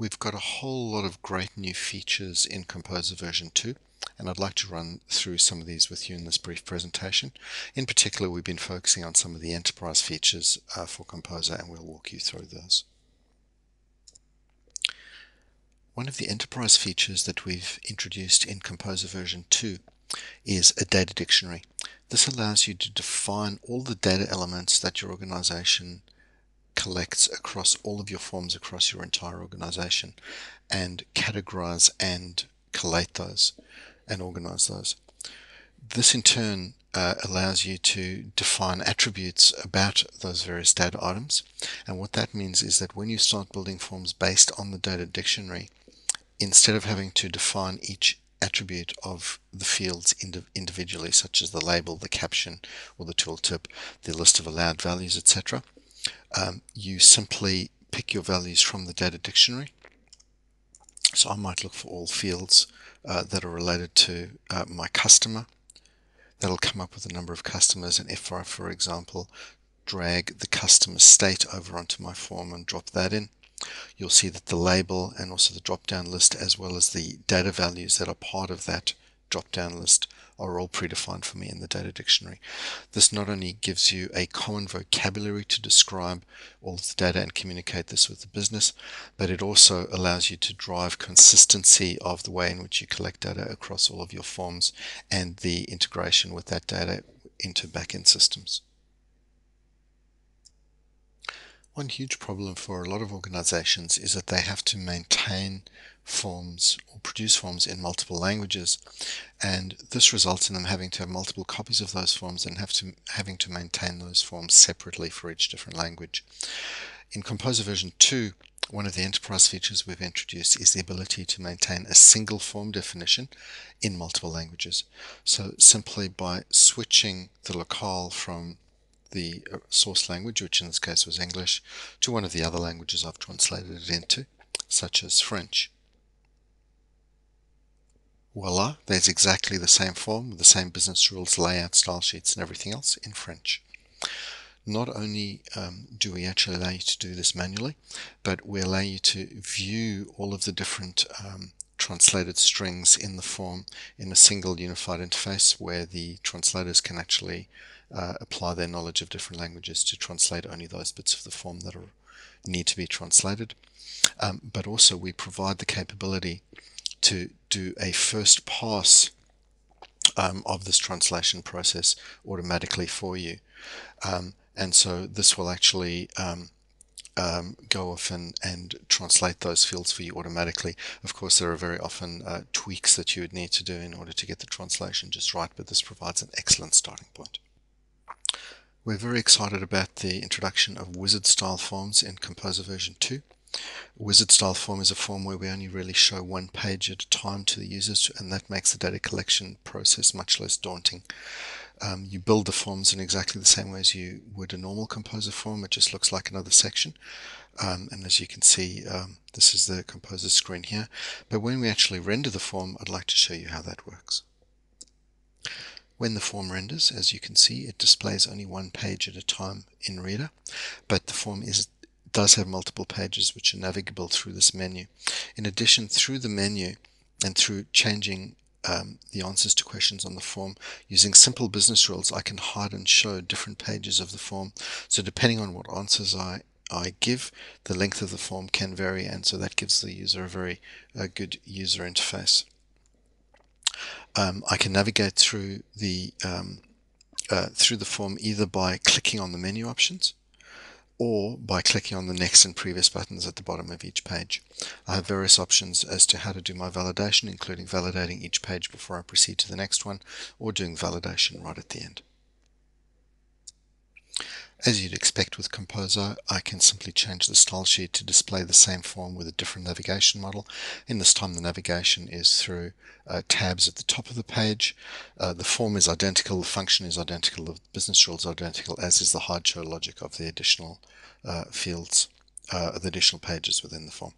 We've got a whole lot of great new features in Composer version 2 and I'd like to run through some of these with you in this brief presentation. In particular, we've been focusing on some of the enterprise features uh, for Composer and we'll walk you through those. One of the enterprise features that we've introduced in Composer version 2 is a data dictionary. This allows you to define all the data elements that your organization collects across all of your forms across your entire organization and categorize and collate those and organize those. This in turn uh, allows you to define attributes about those various data items and what that means is that when you start building forms based on the data dictionary instead of having to define each attribute of the fields individually such as the label, the caption or the tooltip, the list of allowed values etc um, you simply pick your values from the data dictionary. So I might look for all fields uh, that are related to uh, my customer. That'll come up with a number of customers and if I, for example, drag the customer state over onto my form and drop that in, you'll see that the label and also the drop-down list as well as the data values that are part of that drop-down list are all predefined for me in the data dictionary. This not only gives you a common vocabulary to describe all of the data and communicate this with the business, but it also allows you to drive consistency of the way in which you collect data across all of your forms and the integration with that data into backend systems. One huge problem for a lot of organizations is that they have to maintain forms or produce forms in multiple languages and this results in them having to have multiple copies of those forms and have to having to maintain those forms separately for each different language. In Composer version 2 one of the enterprise features we've introduced is the ability to maintain a single form definition in multiple languages. So simply by switching the locale from the uh, source language, which in this case was English, to one of the other languages I've translated it into, such as French voila, there's exactly the same form, the same business rules, layout, style sheets, and everything else in French. Not only um, do we actually allow you to do this manually, but we allow you to view all of the different um, translated strings in the form in a single unified interface where the translators can actually uh, apply their knowledge of different languages to translate only those bits of the form that are, need to be translated. Um, but also we provide the capability to do a first pass um, of this translation process automatically for you. Um, and so this will actually um, um, go off and, and translate those fields for you automatically. Of course, there are very often uh, tweaks that you would need to do in order to get the translation just right, but this provides an excellent starting point. We're very excited about the introduction of wizard style forms in Composer version 2. Wizard style form is a form where we only really show one page at a time to the users and that makes the data collection process much less daunting. Um, you build the forms in exactly the same way as you would a normal composer form. It just looks like another section. Um, and as you can see, um, this is the composer screen here. But when we actually render the form, I'd like to show you how that works. When the form renders, as you can see, it displays only one page at a time in Reader, but the form is does have multiple pages which are navigable through this menu. In addition, through the menu and through changing um, the answers to questions on the form. Using simple business rules I can hide and show different pages of the form. So depending on what answers I I give the length of the form can vary and so that gives the user a very good user interface. Um, I can navigate through the um, uh, through the form either by clicking on the menu options or by clicking on the next and previous buttons at the bottom of each page. I have various options as to how to do my validation, including validating each page before I proceed to the next one, or doing validation right at the end. As you'd expect with Composer, I can simply change the style sheet to display the same form with a different navigation model. In this time the navigation is through uh, tabs at the top of the page. Uh, the form is identical, the function is identical, the business rules are identical, as is the hard show logic of the additional uh, fields, uh, the additional pages within the form.